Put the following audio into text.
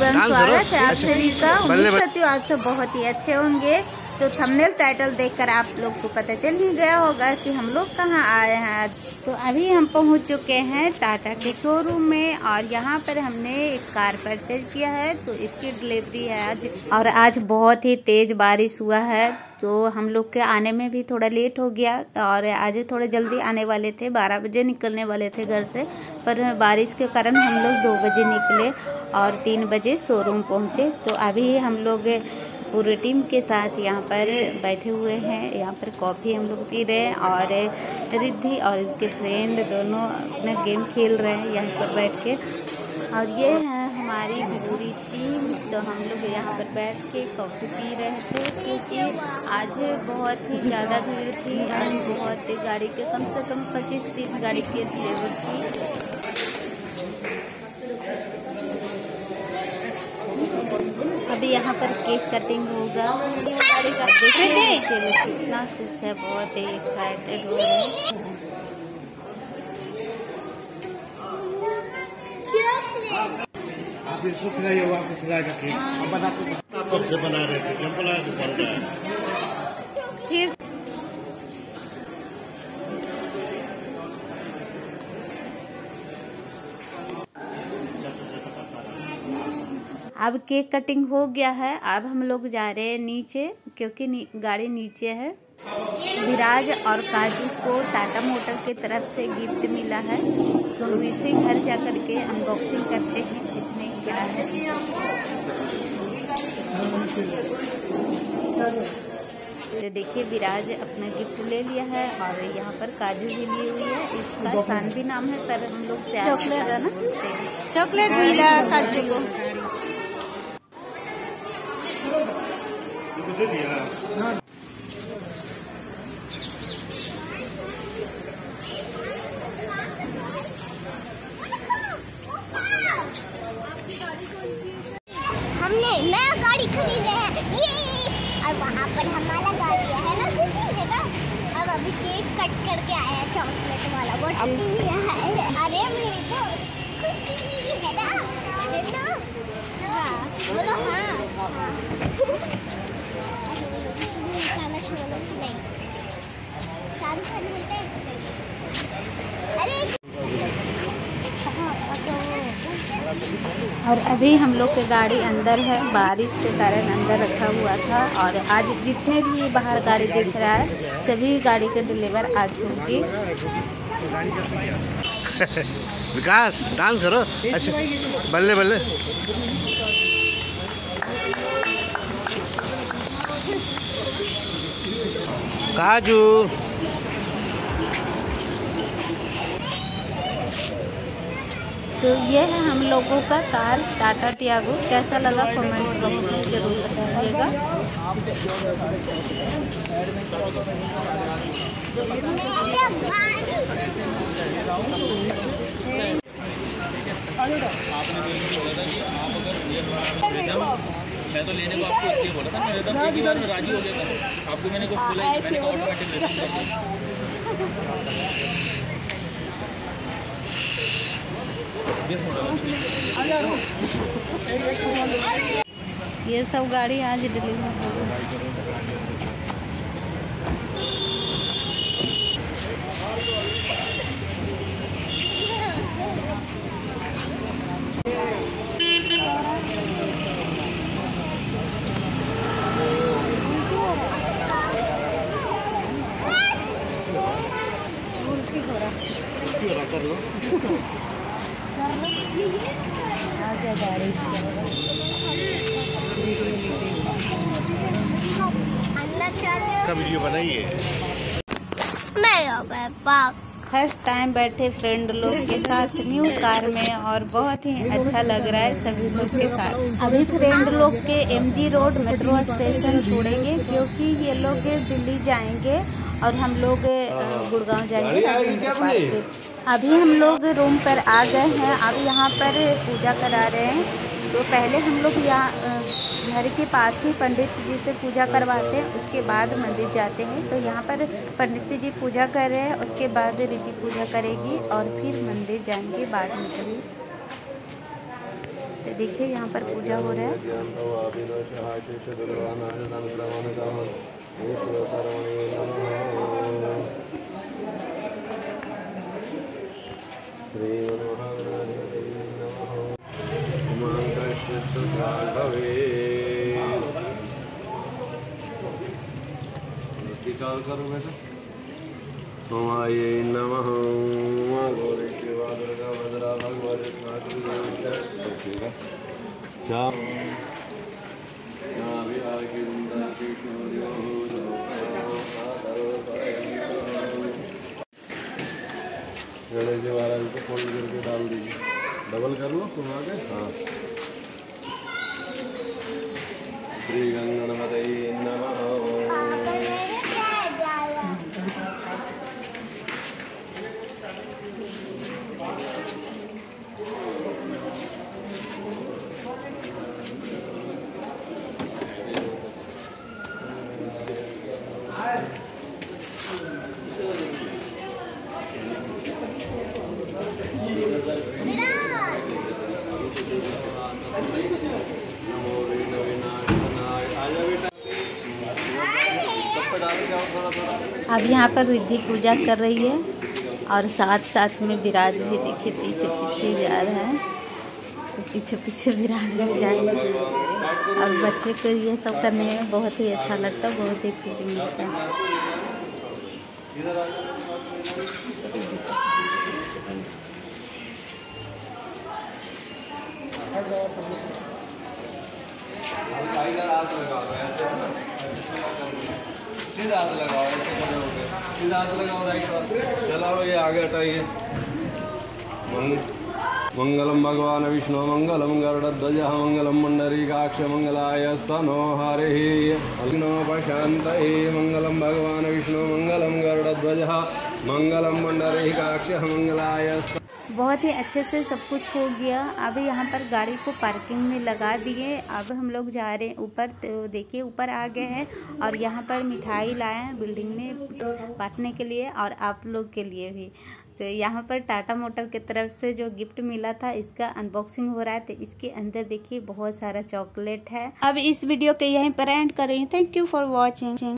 स्वागत है आप। सभी का उम्मीद। करती हूँ आप सब बहुत ही अच्छे होंगे तो थंबनेल टाइटल देखकर आप लोग को पता चल ही गया होगा कि हम लोग कहाँ आए हैं तो अभी हम पहुँच चुके हैं टाटा के शोरूम में और यहाँ पर हमने एक कार परचेज किया है तो इसकी डिलीवरी है आज। और आज बहुत ही तेज बारिश हुआ है तो हम लोग के आने में भी थोड़ा लेट हो गया और आज थोड़ा जल्दी आने वाले थे, बारह बजे निकलने वाले थे घर से, पर बारिश के कारण हम लोग दो बजे निकले और तीन बजे शोरूम पहुँचे। तो अभी हम लोग पूरी टीम के साथ यहाँ पर बैठे हुए हैं। यहाँ पर कॉफ़ी हम लोग पी रहे हैं और रिद्धि और इसके फ्रेंड दोनों अपना गेम खेल रहे हैं यहाँ पर बैठ के। और ये है हमारी पूरी टीम तो हम लोग यहाँ पर बैठ के कॉफ़ी पी रहे थे क्योंकि आज बहुत ही ज़्यादा भीड़ थी आज बहुत गाड़ी के कम से कम पच्चीस तीस गाड़ी की डिलीवर थी अभी यहाँ पर केक कटिंग होगा। वो कितना खुश है बहुत ही एक्साइटेड हो रहे हैं। आप इसको खिलाइए वो आपको खिलाएगा केक अब कब से बना रहे थे? फिर अब केक कटिंग हो गया है। अब हम लोग जा रहे हैं नीचे क्योंकि नी, गाड़ी नीचे है। विराज और काजू को टाटा मोटर की तरफ़ से गिफ्ट मिला है। तो इसे घर जा करके अनबॉक्सिंग करते हैं इसमें क्या है। तो देखिए विराज अपना गिफ्ट ले लिया है और यहाँ पर काजू भी ली हुई है। इसका सानवी नाम है पर हम लोग चॉकलेट है ना? चॉकलेट मिला काजू को। दे दिया। हमने नया गाड़ी खरीदे है। ये! और वहाँ पर हमारा गाड़ी है ना है अब अभी केक कट करके आया है चॉकलेट वाला। वो है अरे मेरे है है ना? हाँ बोलो हाँ गाना सुनो नहीं चालू कर बोलते हैं अरे हाँ, तो और अभी हम लोग की गाड़ी अंदर है, बारिश के कारण अंदर रखा हुआ था और आज जितने भी बाहर गाड़ी दिख रहा है, सभी गाड़ी के डिलीवर आज होगी विकास डांस करो। ऐसे बल्ले बल्ले। काजू। तो ये है हम लोगों का कार टाटा टियागो कैसा लगा कमेंट बॉक्स में ज़रूर बताइएगा। मैं तो लेने को आपको बोला था मैं एकदम राज़ी हो गया था आपको मैंने कुछ बोला मैंने लेना ये सब गाड़ी आज डिलीवर होगी कर लो आजा गाड़ी का वीडियो बनाइए। मैं हो गए पाक फ़र्स्ट टाइम बैठे फ्रेंड लोग के साथ न्यू कार में और बहुत ही अच्छा लग रहा है सभी लोग के साथ। अभी फ्रेंड लोग के एमजी रोड मेट्रो स्टेशन छोड़ेंगे क्योंकि ये लोग दिल्ली जाएँगे और हम लोग गुड़गांव जाएँगे। अभी हम लोग रूम पर आ गए हैं अब यहाँ पर पूजा करा रहे हैं तो पहले हम लोग यहाँ घर के पास ही पंडित जी से पूजा करवाते हैं उसके बाद मंदिर जाते हैं तो यहाँ पर पंडित जी पूजा कर रहे हैं उसके बाद रीति पूजा करेगी और फिर मंदिर जाएँगे बाद में कभी तो देखिए यहाँ पर पूजा हो रहा है करो वैसे ओमाय नमः गौरी भद्रा भगवती मातृ गणेश जी महाराज को फोल्ड करके डाल दीजिए। डबल कर लो तुम आगे हाँ। श्री गंगणपते नमः विघ्नविनाशनाय आजा बेटा सब पे डाल के आओ थोड़ा थोड़ा अब यहाँ पर रिद्धि पूजा कर रही है और साथ साथ में विराज भी देखिए, पीछे पीछे जा रहा है। तो पीछे पीछे विराज भी जाएँगे। और बच्चे को ये सब करने में बहुत ही अच्छा लगता है बहुत ही खुशी मिलता है। है सीधा हाथ लगाओ ऐसे हो गए सीधा हाथ लगाओ राइट हाथ चलाओ ये आगे हटाइए। मंग- मंगलम भगवान विष्णु, मंगलम गरुड़ध्वज, मंगलम मंडरीकाक्ष मंगलाय स्तनो हरे। अग्नो प्रशांत मंगलम भगवान विष्णु, मंगलम गरुड़ध्वज, मंगलम मंडरीकाक्ष मंगलाय बहुत ही अच्छे से सब कुछ हो गया। अब यहाँ पर गाड़ी को पार्किंग में लगा दिए। अब हम लोग जा रहे हैं ऊपर तो देखिए ऊपर आ गए हैं और यहाँ पर मिठाई लाए हैं बिल्डिंग में बांटने के लिए और आप लोग के लिए भी। तो यहाँ पर टाटा मोटर की तरफ़ से जो गिफ्ट मिला था, इसका अनबॉक्सिंग हो रहा है तो इसके अंदर देखिए बहुत सारा चॉकलेट है। अब इस वीडियो के यहीं पर एंड कर रही हूँ। Thank you for watching